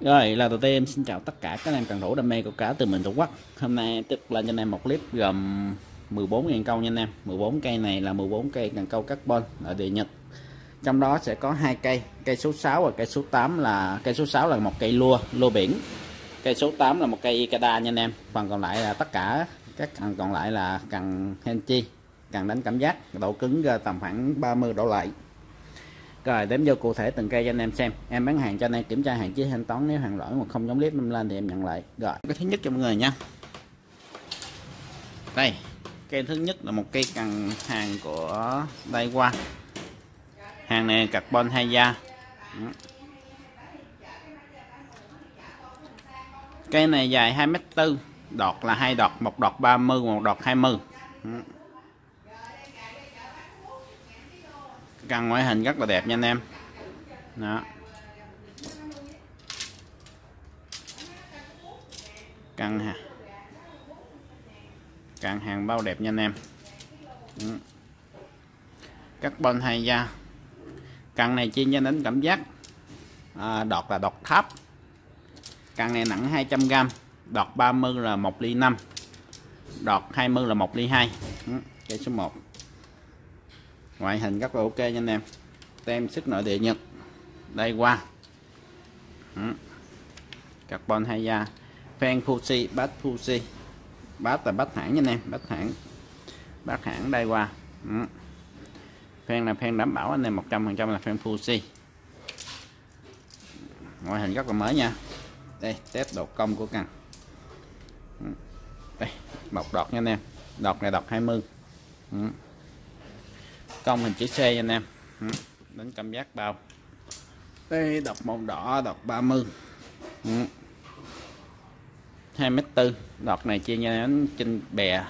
Rồi là đầu tiên em xin chào tất cả các anh em cần thủ đam mê câu cá từ mình Trung Quốc. Hôm nay tiếp lên cho anh em một clip gồm 14.000 câu nha anh em. 14 cây này là 14 cây cần câu carbon ở địa Nhật. Trong đó sẽ có hai cây Cây số 6 và cây số 8 là Cây số 6 là một cây lua, lua biển. Cây số 8 là một cây Ikeda nha anh em. Phần còn lại là tất cả các cần còn lại là cần Henchi Cần đánh cảm giác độ cứng tầm khoảng 30 độ lại rồi, đếm vô cụ thể từng cây cho anh em xem. Em bán hàng cho anh em kiểm tra hàng chứ thanh toán, nếu hàng lỗi mà không giống clip em lên thì em nhận lại. Rồi, cái thứ nhất cho mọi người nha. Đây, cây thứ nhất là một cây cần hàng của đây qua hàng này carbon hai da. Cây này dài 2 mét bốn đọt là hai đọt, một đọt 30 một đọt 20 căn ngoại hình rất là đẹp nha anh em. Đó. Căn ha căn hàng bao đẹp nha anh em. Ừ. carbon hay da. Căn này chuyên cho đến cảm giác. À, đọt là đọt tháp căn này nặng 200g đọt 30 là 1 ly 5 đọt 20 là 1 ly 2 ừ. cây số 1 ngoại hình rất là ok nha anh em. Tem sức nội địa nhật. Đây, qua. Ừ. Carbon hai da. Phen Fuji bát Fuji. Bát là bát hãng nha anh em bát hãng. Bát hãng đây, qua. Ừ. Fan phen là phen đảm bảo anh em 100% là phen Fuji. Ngoại hình rất là mới nha. Đây, test độ công của cần ừ. đây một đọt nha anh em. Đọt này đọt 20 mươi công hình chữ C nha anh em. Ừ, đánh cảm giác bao. Đây đọc màu đỏ, đọc 30 ừ. 2 mét tư. Đọc này chia ra đánh trên bè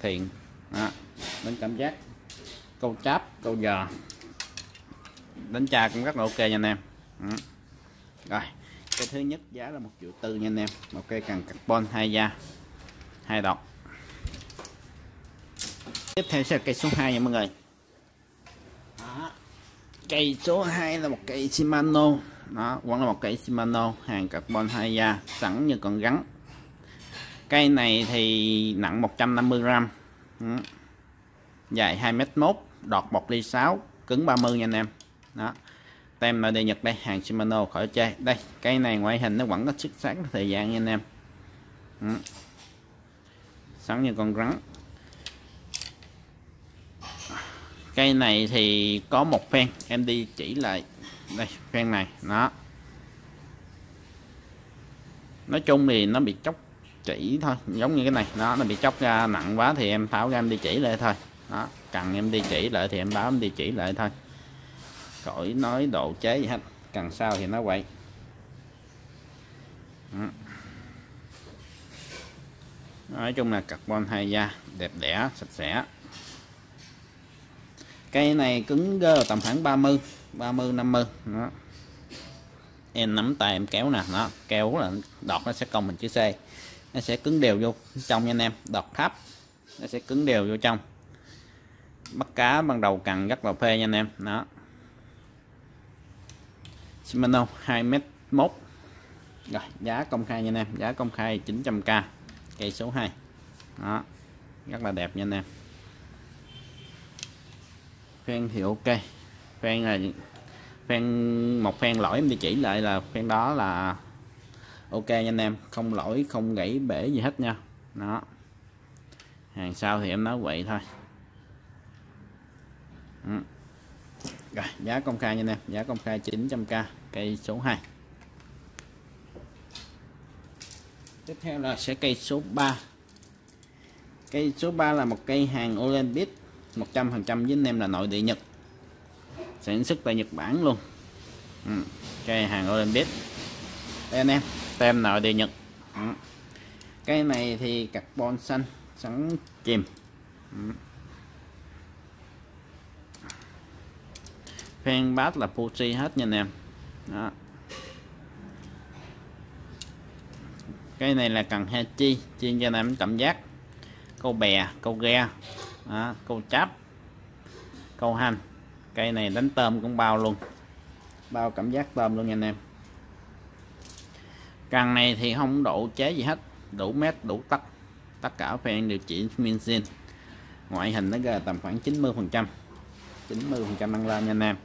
thiện. Đó. đánh cảm giác câu cháp, câu giò đánh cha cũng rất là ok nha anh em. Ừ. rồi, cái thứ nhất giá là một triệu tư nha anh em. Một cây cần carbon, hai da, hai đọc tiếp theo sẽ là cây số 2 nha mọi người cây số 2 là một cây Shimano. Đó, vẫn là một cây Shimano, hàng carbon hai da, sẵn như con gắn cây này thì nặng 150g ừ. dài 2m1 đọt 1 ly 6 cứng 30 nha anh em. Đó. Tem là đề Nhật đây, hàng Shimano khỏi chơi đây, cây này ngoại hình nó vẫn có sức sáng thời gian nha anh em. Ừ. sẵn như con rắn. Cây này thì có một phen em đi chỉ lại đây phen này. Nó nói chung thì nó bị chóc chỉ thôi, giống như cái này. Nó nó bị chóc ra nặng quá thì em tháo ra em đi chỉ lại thôi. Đó, cần em đi chỉ lại thì em báo em đi chỉ lại thôi. Khỏi nói độ chế gì hết, cần sao thì nó vậy đó. Ừ. nói chung là carbon hai da, đẹp đẽ, sạch sẽ cây này cứng gơ tầm khoảng 30 30 50 đó. em nắm tay em kéo nè nó kéo là đọt nó sẽ cong mình chữ C. Nó sẽ cứng đều vô trong nha anh em. Đọt thấp, nó sẽ cứng đều vô trong. Bắt cá ban đầu cần rất là phê nha anh em. Đó. Shimano 2m1 rồi, giá công khai nha anh em. Giá công khai 900k cây số 2 đó. Rất là đẹp nha anh em phen thì ok. Phen là phen một phen lỗi em đi chỉ lại là phen đó là ok nha anh em. Không lỗi, không gãy bể gì hết nha. Đó. Hàng sau thì em nói vậy thôi. Ừ. rồi, giá công khai nha anh em. Giá công khai 900k cây số 2 tiếp theo là sẽ cây số 3 cây số 3 là một cây hàng Olympic 100% với anh em là nội địa Nhật sản xuất tại Nhật Bản luôn ừ. cây hàng Olympic đây anh em, tem nội địa Nhật ừ. cái này thì carbon xanh sẵn chìm ừ. phen bát là Fuji hết nha anh em đó. cái này là cần Hachi, chuyên cho anh em cảm giác câu bè, câu ghe đó, câu cháp. Câu hành. Cây này đánh tôm cũng bao luôn. Bao cảm giác tôm luôn nha anh em. Càng này thì không độ chế gì hết. Đủ mét đủ tắc. Tất cả phen đều chỉ min zin. Ngoại hình nó ra tầm khoảng 90 phần trăm. 90 phần trăm ăn lên nha anh em.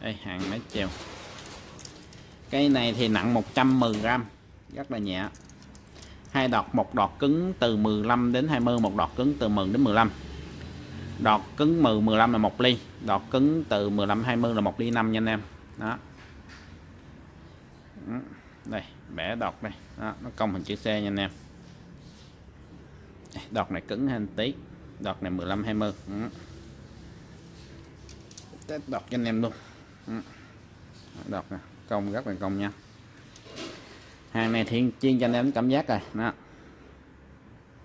Đây hàng mấy treo. Cây này thì nặng 110 gram. Rất là nhẹ. Hai đọt một đọt cứng từ 15 đến 20 một đọt cứng từ 10 đến 15 đọt cứng 10 15 là một ly. Đọt cứng từ 15 20 là một ly 5 nha anh em. Đó. Ừ, đây bẻ đọt đây. Đó, nó cong hình chữ C nha anh em. Đọt này cứng hơn tí. Đọt này 15 20 ừ. test đọt cho anh em luôn. Ừ. đọt nè cong rất là cong nha. Hàng này thiên chiên cho anh em cảm giác rồi. Đó.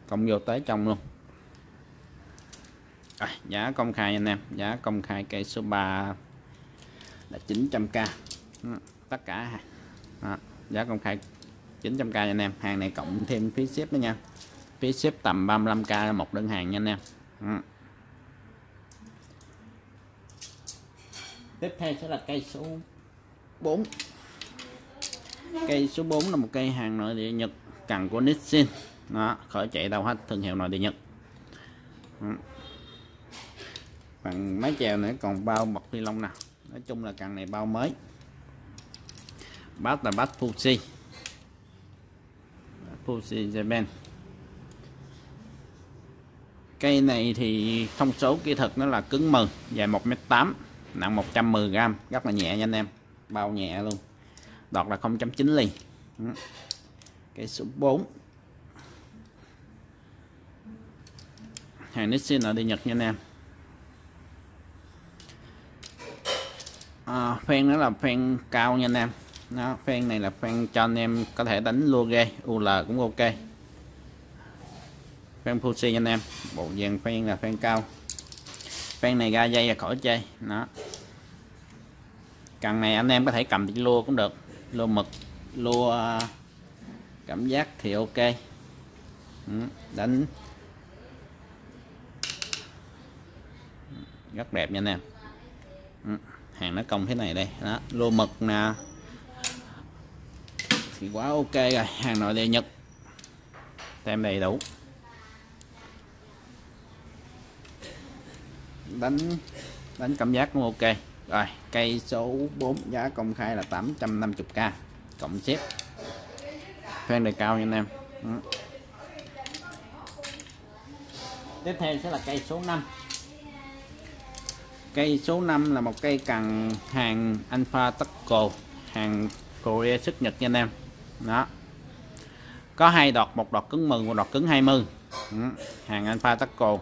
Công vô tới trong luôn à, giá công khai anh em. Giá công khai cây số 3 là 900k ừ, tất cả đó, giá công khai 900k cho anh em. Hàng này cộng thêm phí ship nữa nha. Phí ship tầm 35k một đơn hàng nha anh em. Ừ. tiếp theo sẽ là cây số 4 cây số 4 là một cây hàng nội địa Nhật cần của Nissin. Đó khởi chạy đâu hết thương hiệu nội địa Nhật. Ừ phần máy chèo nữa còn bao bọc ni lông nào nói chung là càng này bao mới. Bát là bát Fuji Fuji Japan cây này thì thông số kỹ thuật nó là cứng mờ, dài 1m8 nặng 110g rất là nhẹ nha anh em. Bao nhẹ luôn. Đọt là 0.9 ly. Ừ. Cái số 4 hàng Nixon ở đi Nhật nha anh em. À, đó là fan cao nha anh em. Nó fan này là fan cho anh em có thể đánh lua ghê UL cũng ok. Phen Fuji anh em. Bộ dàn fan là fan cao. Fan này ra dây là khỏi chơi. Nó cần này anh em có thể cầm đi lua cũng được. Lua mực lua ờ, cảm giác thì ok. Ừ, đánh. Rất đẹp nha anh em. Ừ hàng nó công thế này đây. Đó, lô mực nè. Thì quá ok rồi, hàng nội địa nhật. Tem đầy đủ. Đánh đánh cảm giác cũng ok. Rồi, cây số 4 giá công khai là 850k cộng xếp. Phen đề cao nha anh em. Ừ. tiếp theo sẽ là cây số 5 cây số 5 là một cây cần hàng Alpha Taco hàng Korea xuất Nhật nha anh em. Đó. Có hai đọt, một đọt cứng 10 một đọt cứng 20 ừ. hàng Alpha Taco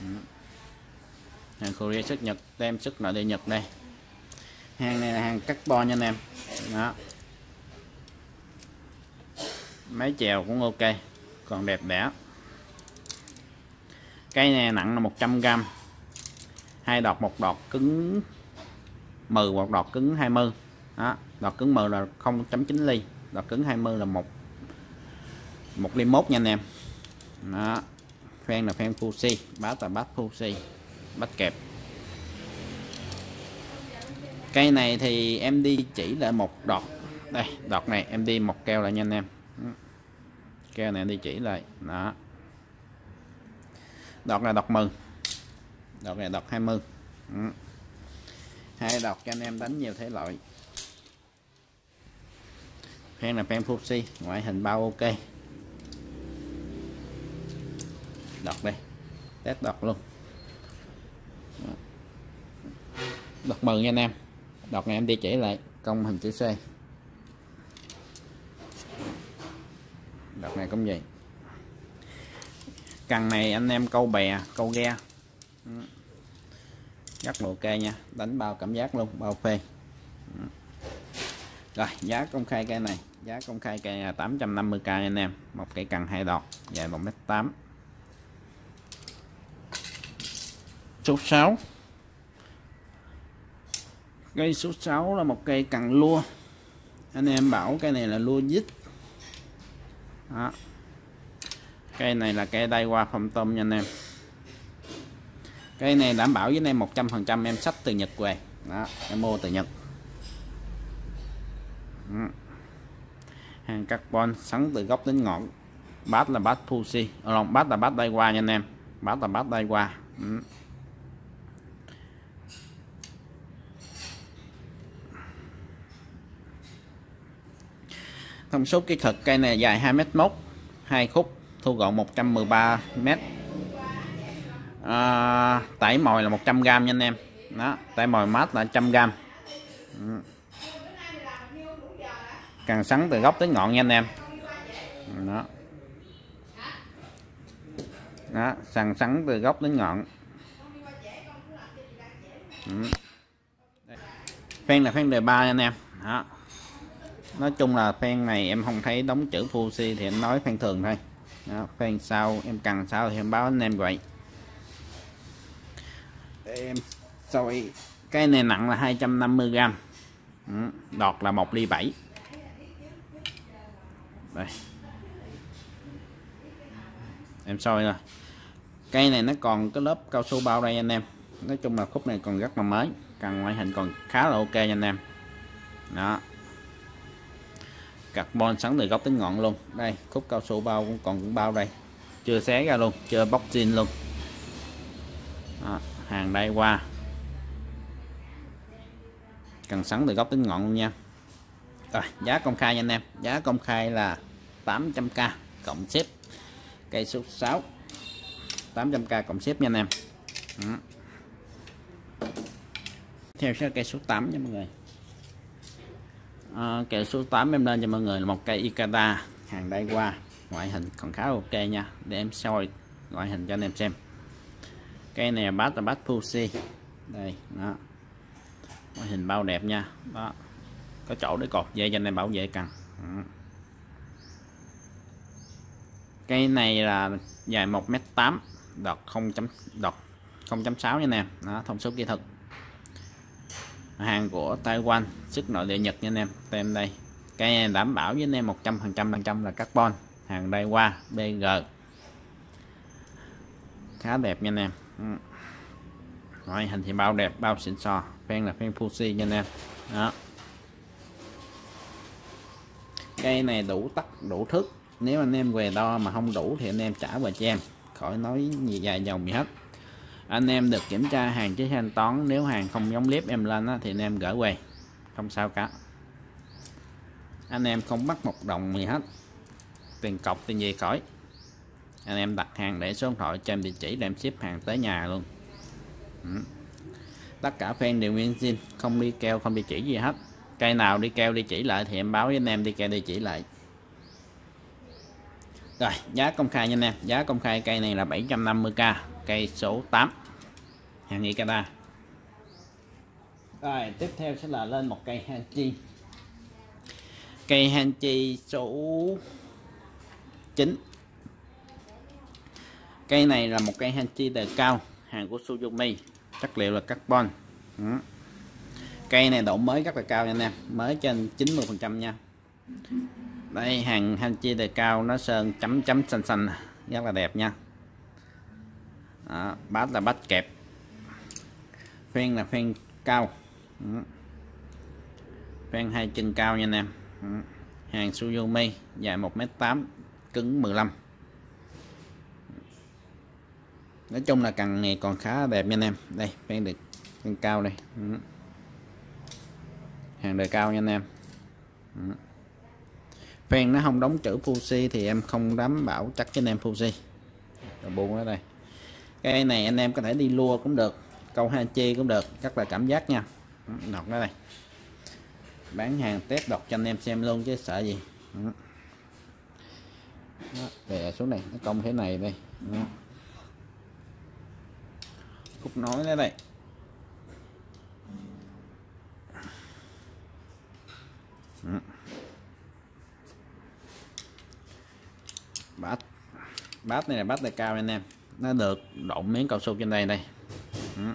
ừ. hàng Korea xuất Nhật tem xuất nội địa Nhật đây. Hàng này là hàng carbon nha anh em. Đó. Máy chèo cũng ok, còn đẹp đẽ cái này nặng là 100g hai đọt, một đọt cứng 10 một đọt cứng 20 đó, đọt cứng 10 là 0.9 ly, đọt cứng 20 là một một ly mốt nha anh em. Đó, phen là phen Fuji bát là bát Fuji bát kẹp. Cây này thì em đi chỉ là một đọt. Đây, đọt này em đi một keo lại nha anh em. Keo này em đi chỉ lại. Đó đọt là đọt mừng. Đọt là đọt 20 ừ. hai đọt cho anh em đánh nhiều thể loại. Phen là phen Fuji ngoại hình bao ok. Đọt đây test đọt luôn. Đọt mừng nha anh em. Đọt này em đi chỉ lại công hình chữ C. Đọt này cũng vậy cần này anh em câu bè, câu ghe. Ừ. Rất là ok nha. Đánh bao cảm giác luôn, bao phê. Ừ. Rồi, giá công khai cây này. Giá công khai cây là 850k anh em. Một cây cần hai đọt, dài 1m8 số 6 cây số 6 là một cây cần lua. Anh em bảo cây này là lua dít. Đó cây này là cây đai qua phong tôm nha anh em. Cây này đảm bảo với anh em 100 phần trăm em sách từ Nhật về. Đó, em mua từ Nhật. Ừ. Hàng carbon sắn từ gốc đến ngọn. Bát là bát Fuji lòng ờ, bát là bát đai qua nha anh em. Bát là bát đai qua. Ừ. thông số kỹ thuật cây này dài 2 m mốt, hai khúc thu gọn 113 m. À, tải mồi là 100 g nha anh em. Đó tải mồi mát là 100 g ừ. càng sắn từ gốc tới ngọn nha anh em. Đó. Đó sàn sắn từ gốc đến ngọn. Ừ. Phen là phen đề ba anh em. Đó. Nói chung là phen này em không thấy đóng chữ Fuji thì em nói phen thường thôi đó, phen sau em cần sao thì em báo anh em vậy. Em soi cái này nặng là 250 gram. Ừ, đọt là một ly 7 đây. Em soi rồi cây này nó còn cái lớp cao su bao đây anh em. Nói chung là khúc này còn rất là mới. Cần ngoại hình còn khá là ok nha anh em. Đó carbon sắn từ gốc tới ngọn luôn. Đây khúc cao su bao cũng còn cũng bao đây. Chưa xé ra luôn chưa bóc zin luôn. Đó, hàng đây qua. Cần sắn từ gốc tới ngọn luôn nha. Rồi giá công khai nha anh em. Giá công khai là 800k cộng xếp cây số 6 800k cộng xếp nha anh em. Đó. theo sẽ cây số 8 nha mọi người. Ờ, à, cây số 8 em lên cho mọi người là một cây Ikada hàng đây qua. Ngoại hình còn khá ok nha. Để em soi ngoại hình cho anh em xem. Cây này bát là bát Fuji đây đó. Ngoại hình bao đẹp nha. Đó. Có chỗ để cột dây cho anh em bảo vệ cần. Đó. cây này là dài 1m8 đọt 0. đọt 0.6 nha nè đó, thông số kỹ thuật hàng của Taiwan, sức nội địa Nhật nha anh em. Tem đây. Cây này đảm bảo với anh em 100 phần trăm phần trăm là carbon. Hàng đây qua BG khá đẹp nha anh em. Ừ. Ngoại hình thì bao đẹp, bao xịn sò. Phen là phen Fuji nha anh em. Đó. Cây này đủ tắc, đủ thước. Nếu anh em về đo mà không đủ thì anh em trả về cho em. Khỏi nói gì dài dòng gì hết anh em được kiểm tra hàng trước thanh toán nếu hàng không giống clip em lên á, thì anh em gửi về không sao cả. Anh em không bắt một đồng gì hết. Tiền cọc tiền gì khỏi. Anh em đặt hàng để số điện thoại cho em địa chỉ để em ship hàng tới nhà luôn. Ừ. tất cả fan đều nguyên xin không đi keo không địa chỉ gì hết. Cây nào đi keo đi chỉ lại thì em báo với anh em đi keo đi chỉ lại. Rồi giá công khai nha anh em. Giá công khai cây này là 750k cây số 8 hàng Ikeda rồi tiếp theo sẽ là lên một cây Hanchi cây Hanchi số 9 cây này là một cây Hanchi đời cao hàng của Suzumi chất liệu là carbon. Ừ. cây này độ mới rất là cao nha anh em. Mới trên 90 phần trăm nha. Đây hàng Hanchi đời cao nó sơn chấm chấm xanh xanh. Rất là đẹp nha. Đó, bát là bát kẹp phen là phen cao. Ừ. Phen hai chân cao nha anh em. Ừ. Hàng Suzumi dài 1m8 cứng 15 nói chung là cần này còn khá đẹp nha anh em. Đây phen được phen cao đây. Ừ. Hàng đời cao nha anh em. Phen nó không đóng chữ Fuji thì em không đảm bảo chắc cho anh em Fuji buông ở đây. Cái này anh em có thể đi lua cũng được câu hai chi cũng được rất là cảm giác nha. Ừ, đọc nó đây. Bán hàng test đọc cho anh em xem luôn chứ sợ gì. Ừ. Đó, đè xuống này nó công thế này đây. Ừ. Đó. nói nối đó đây. Đó. bát. Bát này là bát tay cao anh em. Nó được độn miếng cao su trên đây đây. Ừ.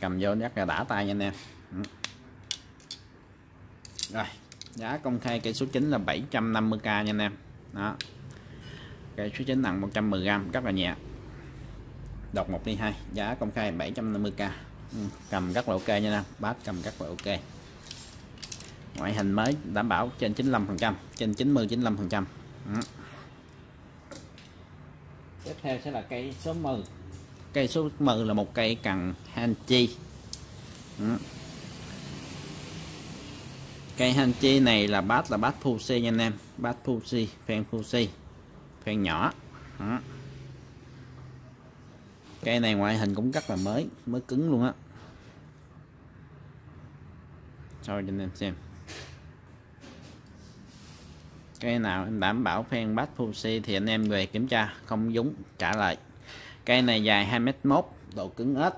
cầm vô chắc là đã tay nha anh em. Ừ. Rồi, giá công khai cây số 9 là 750k nha anh em. Đó. Cây số 9 nặng 110g rất là nhẹ. Đọc 1 đi 2 giá công khai 750k ừ, cầm rất là ok nha anh em. Bát cầm rất là ok. Ngoại hình mới đảm bảo trên 95% trên 90 95% ừ. tiếp theo sẽ là cây số 10 cây số 10 là một cây cần hanchi ừ. cây hanchi này là bát là bát pusi nha anh em. Bát pusi phen pusi phen nhỏ. Đó. cây này ngoại hình cũng rất là mới mới cứng luôn á. Cho anh em xem. Cây nào em đảm bảo phen bát pusi thì anh em về kiểm tra, không dúng, trả lại cây này dài 2m1 độ cứng ếch.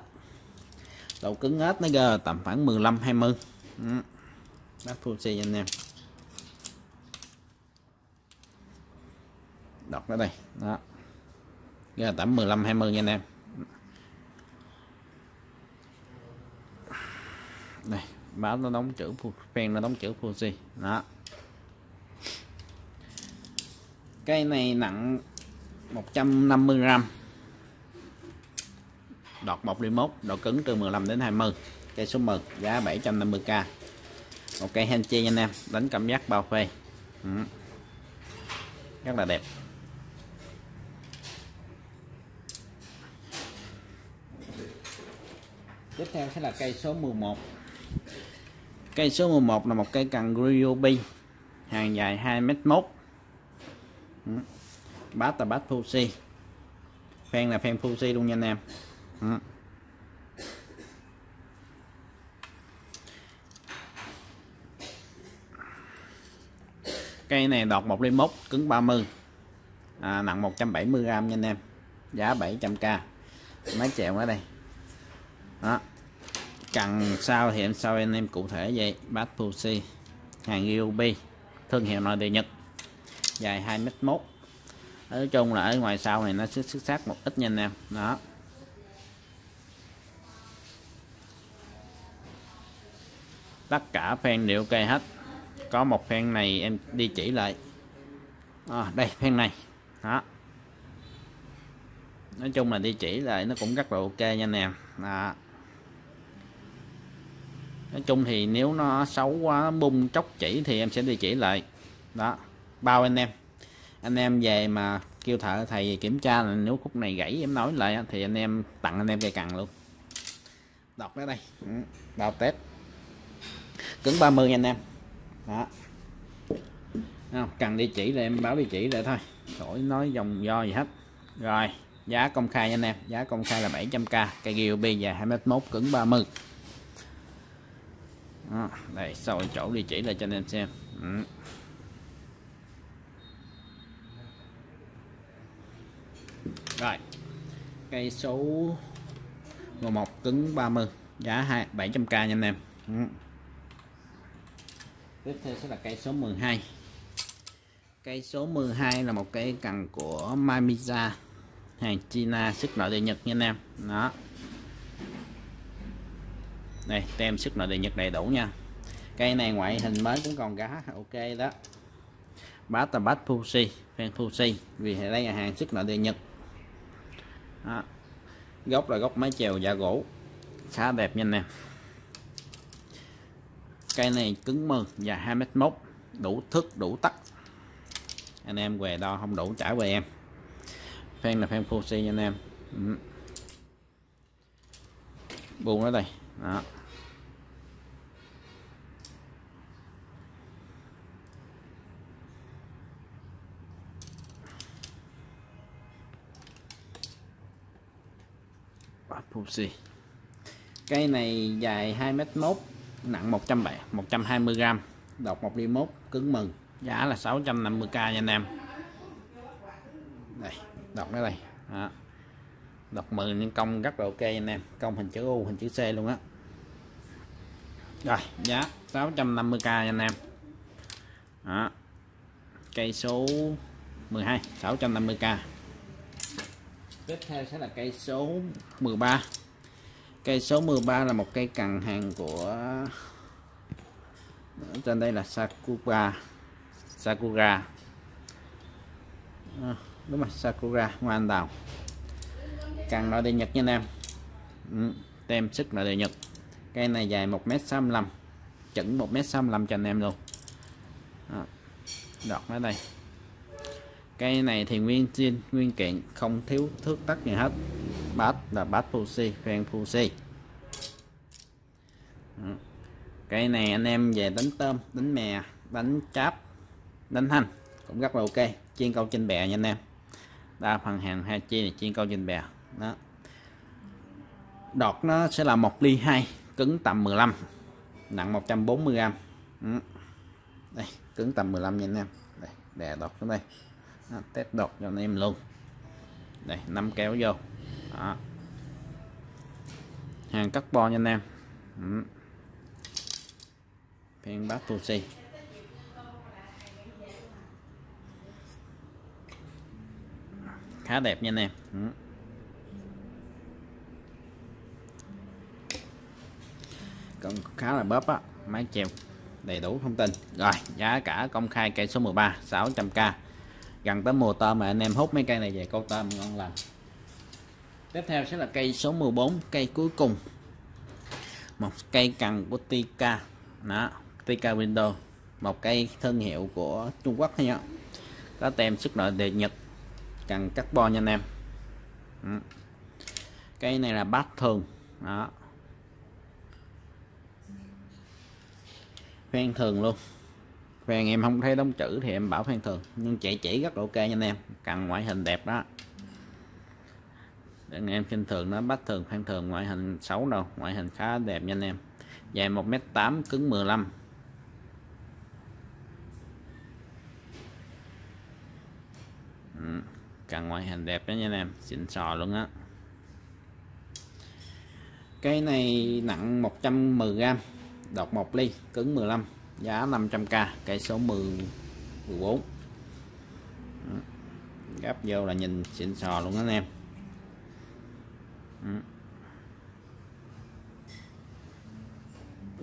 Độ cứng ếch nó gờ tầm khoảng 15 20 bác bát Fuji anh em. Đọc ở đây. Đó. Gờ tầm 15 20 nha anh em. Đây, báo nó đóng chữ phen nó đóng chữ Fuji đó. Cây này nặng 150g đọt bọc đi mốt, độ cứng từ 15 đến 20 cây số 10 giá 750k một cây henchi nha anh em, đánh cảm giác bao phê. Ừ. rất là đẹp. Tiếp theo sẽ là cây số 11 cây số 11 là một cây cần Ryobi, hàng dài 2m1 ừ. bát là bát Fuji. Phen là phen Fuji luôn nha anh em ừ. cây này đọt một ly mốt cứng 30 à, nặng 170g nha anh em. Giá 700k máy chèo ở đây. Đó. Cần sao thì em sao anh em cụ thể vậy? Bát Pussy hàng UB thương hiệu nội địa Nhật. Dài 2m1 nói chung là ở ngoài sau này nó sẽ xuất sắc một ít nha anh em. Đó. Tất cả phen đều ok hết. Có một phen này em đi chỉ lại. À, đây phen này. Đó. Nói chung là đi chỉ lại nó cũng rất là ok nha anh em đó. Nói chung thì nếu nó xấu quá bung chóc chỉ thì em sẽ đi chỉ lại. Đó. Bao anh em? Anh em về mà kêu thợ thầy kiểm tra là nếu khúc này gãy em nói lại thì anh em tặng anh em cây cần luôn. Đọc ở đây. Ừ, Bao tết cứng 30 nha anh em. Đó. Không, cần địa chỉ là em báo địa chỉ lại thôi. Khỏi nói dòng do gì hết. Rồi giá công khai nha anh em. Giá công khai là 700k cây GOB dài 2m1 cứng 30 đó, đây sau chỗ địa chỉ là cho anh em xem. Ừ. rồi cây số 11 cứng 30 giá 2 700k nha anh em. Ừ tiếp theo sẽ là cây số 12 cây số 12 là một cây cần của Mamiza, hàng China, sức nội địa Nhật nha anh em. Đó. Đây, tem sức nội địa Nhật đầy đủ nha. Cây này ngoại hình mới cũng còn cá ok đó. Bát là bát Fuji fan Fuji vì đây là hàng sức nội địa Nhật. Đó. gốc là gốc máy chèo da gỗ. Khá đẹp nha anh em cây này cứng mờ và 2 mét mốt đủ thức, đủ tắc anh em về đo không đủ trả về em. Fan là fan Fuji nha anh em. Ừ. buông nó đây. Đó. Pussy cây này dài 2m1 nặng 170 120g đọc một ly mốt, cứng mừng. Giá là 650k nha anh em. Đây, đọc ở đây đó. đọc mừng nhưng công rất là ok anh em. Công hình chữ U, hình chữ C luôn á. Rồi, giá 650k nha anh em. Đó. cây số 12 650k tiếp theo sẽ là cây số 13 cây số 13 là một cây cần hàng của trên đây là Sakura Sakura. À, đúng rồi Sakura hoa anh đào. Cần nội địa Nhật nha anh em. Ừ, tem sức nội địa Nhật. Cây này dài 1m65 chững 1m65 cho anh em luôn. À, đọt ở đây. Cây này thì nguyên zin nguyên kiện không thiếu thước tắt gì hết bát là bát pussy fan pussy ừ. cây này anh em về đánh tôm đánh mè đánh cháp đánh thanh cũng rất là ok. Chiên câu trên bè nha anh em. Đa phần hàng hai chi này chiên câu trên bè. Đó. Đọt nó sẽ là một ly 2 cứng tầm 15 nặng 140 gram ừ. đây cứng tầm 15 nha anh em. Đây đè đọt xuống đây. Đó, test đọt cho anh em luôn. Đây nắm kéo vô đó. hàng carbon nha anh em ừ. phiên bát Tusi khá đẹp nha anh em ừ. còn khá là bóp á, máy treo, đầy đủ thông tin rồi, giá cả công khai cây số 13 600k gần tới mùa tôm mà anh em hút mấy cây này về câu tôm ngon lành tiếp theo sẽ là cây số 14 cây cuối cùng. Một cây cần của Tika đó Tika Window. Một cây thương hiệu của Trung Quốc nhá có tem sức nội địa Nhật. Cần carbon nha anh em. Ừ. cây này là bát thường. Đó. Phan thường luôn. Phan em không thấy đóng chữ thì em bảo phan thường. Nhưng chạy chỉ rất ok nha anh em. Cần ngoại hình đẹp đó anh em khinh thường nó bắt thường phan thường ngoại hình xấu đâu ngoại hình khá đẹp nha anh em. Dài 1m8 cứng 15 ừ, cần ngoại hình đẹp đó nha anh em xịn sò luôn á. Cái này nặng 110g đọc 1 ly cứng 15 giá 500k cây số 10 14 gấp vô là nhìn xịn sò luôn đó anh em. Ừ.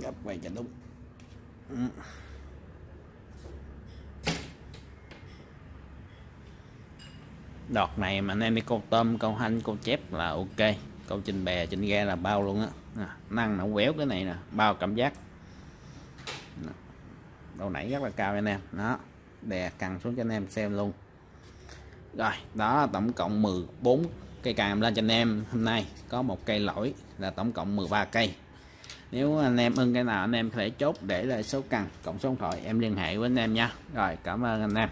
gấp quay cho đúng. Ừ. Đọt này mà anh em đi câu tôm câu hanh câu chép là ok. Câu trên bè trên ghe là bao luôn á. À, năng nó quéo cái này nè bao cảm giác. Đầu nãy rất là cao anh em. Đó đè cằn xuống cho anh em xem luôn. Rồi đó tổng cộng 14 cây càm lên cho anh em. Hôm nay có một cây lỗi là tổng cộng 13 cây. Nếu anh em ưng cái nào, anh em có thể chốt để lại số cần cộng số điện thoại, em liên hệ với anh em nha. Rồi, cảm ơn anh em.